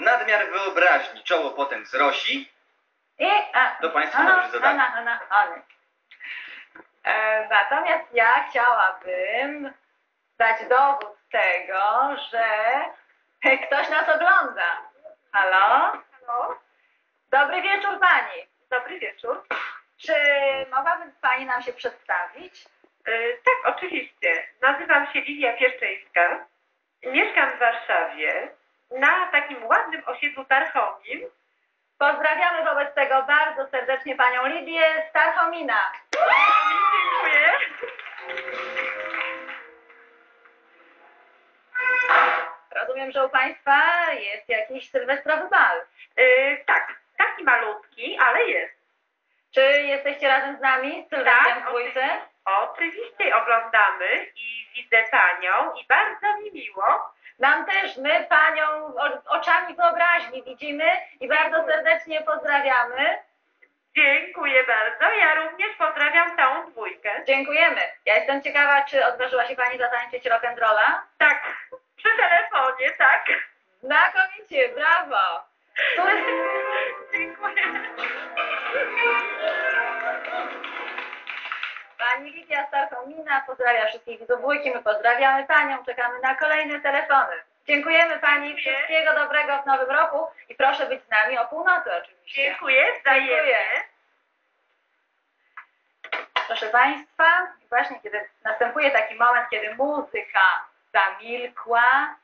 nadmiar wyobraźni, czoło potem zrosi. I, a, Do państwa należy zadanie. E, natomiast ja chciałabym dać dowód tego, że ktoś nas ogląda. Halo? Halo? Dobry wieczór Pani. Dobry wieczór. Czy mogłaby Pani nam się przedstawić? E, tak, oczywiście. Nazywam się Lilia Pieszczyńska. Mieszkam w Warszawie na takim ładnym osiedlu Tarchomim. Pozdrawiamy wobec tego bardzo serdecznie Panią Lidię Starchomina. Dziękuję. Rozumiem, że u Państwa jest jakiś sylwestrowy bal. E, tak, taki malutki, ale jest. Czy jesteście razem z nami, z Sylwestrem Tak, dwójce? Oczywiście oglądamy i widzę panią i bardzo mi miło. Nam też, my Panią oczami wyobraźni widzimy i bardzo serdecznie pozdrawiamy. Dziękuję bardzo. Ja również pozdrawiam całą dwójkę. Dziękujemy. Ja jestem ciekawa, czy odważyła się Pani zatańczyć rock'n'rolla? Tak, przy telefonie, tak. Znakomicie, brawo! Tu. Dziękuję. Pani Lidia Starchomina pozdrawia wszystkich widzów dwójki, my pozdrawiamy Panią, czekamy na kolejne telefony. Dziękujemy Pani, wszystkiego dobrego w nowym roku i proszę być z nami o północy oczywiście. Dziękuję, wzajemnie. Dziękuję. Proszę Państwa, właśnie kiedy następuje taki moment, kiedy muzyka zamilkła,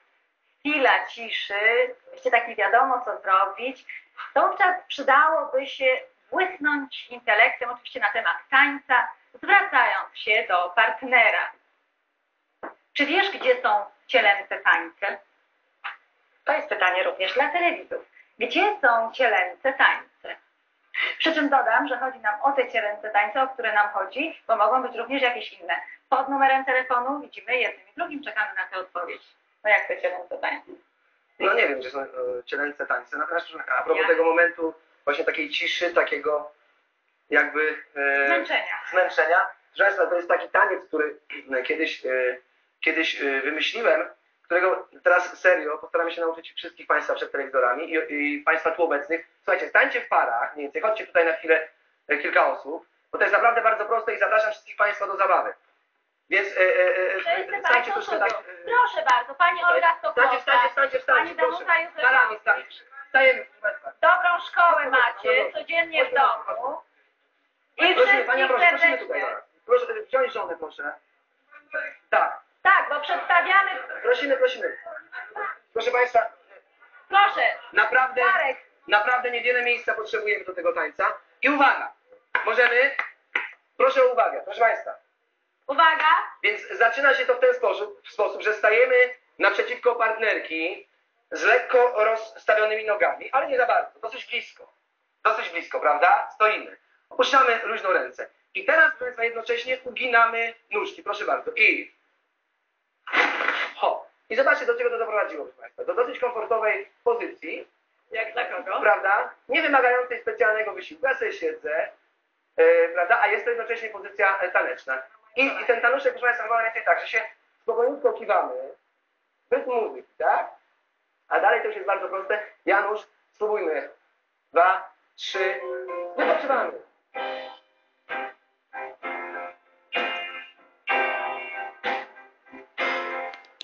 chwila ciszy, jeszcze tak nie wiadomo co zrobić, to wówczas przydałoby się błysnąć intelektem, oczywiście na temat tańca, zwracając się do partnera. Czy wiesz, gdzie są cielęce tańce? To jest pytanie również dla telewizów. Gdzie są cielęce tańce? Przy czym dodam, że chodzi nam o te cielęce tańce, o które nam chodzi, bo mogą być również jakieś inne. Pod numerem telefonu widzimy jednym i drugim, czekamy na tę odpowiedź. No jak te cielęce tańce? No nie wiem, gdzie są e, cielęce tańce. Natomiast a propos Ja? tego momentu właśnie takiej ciszy, takiego jakby e, Zmęczenia. zmęczenia. To jest taki taniec, który e, kiedyś, e, kiedyś wymyśliłem, którego teraz serio postaram się nauczyć wszystkich Państwa przed telewizorami i, i Państwa tu obecnych. Słuchajcie, stańcie w parach, mniej więcej, chodźcie tutaj na chwilę kilka osób, bo to jest naprawdę bardzo proste i zapraszam wszystkich Państwa do zabawy. Więc e, e, e, stańcie troszkę tak... Proszę bardzo, Pani Olga Stańcie, Stokowska. stańcie, stańcie, Pani stańcie, Danuta proszę. Józefowska. Parami stańcie. Stajemy. Dobrą szkołę macie, codziennie w domu. Tutaj. Proszę wziąć żonę, proszę. Tak, Tak, bo przedstawiamy... prosimy, prosimy. Proszę Państwa, Proszę, naprawdę, naprawdę niewiele miejsca potrzebujemy do tego tańca. I uwaga, możemy, proszę o uwagę, proszę Państwa. Uwaga. Więc zaczyna się to w ten sposób, w sposób, że stajemy naprzeciwko partnerki z lekko rozstawionymi nogami, ale nie za bardzo, dosyć blisko. Dosyć blisko, prawda? Stoimy. Opuszczamy luźną ręce. I teraz proszę Państwa, jednocześnie uginamy nóżki. Proszę bardzo. I ho. I zobaczcie, do czego to doprowadziło, proszę Państwa. Do dosyć komfortowej pozycji, Jak dla kogo? prawda? Nie wymagającej specjalnego wysiłku. Ja sobie siedzę, e, prawda? A jest to jednocześnie pozycja e, taneczna. I, I ten tanuszek, proszę Państwa, więcej tak, że się spokojniutko kiwamy, bez muzyki, tak? A dalej to już jest bardzo proste. Janusz, spróbujmy. Dwa, trzy, wypoczywamy.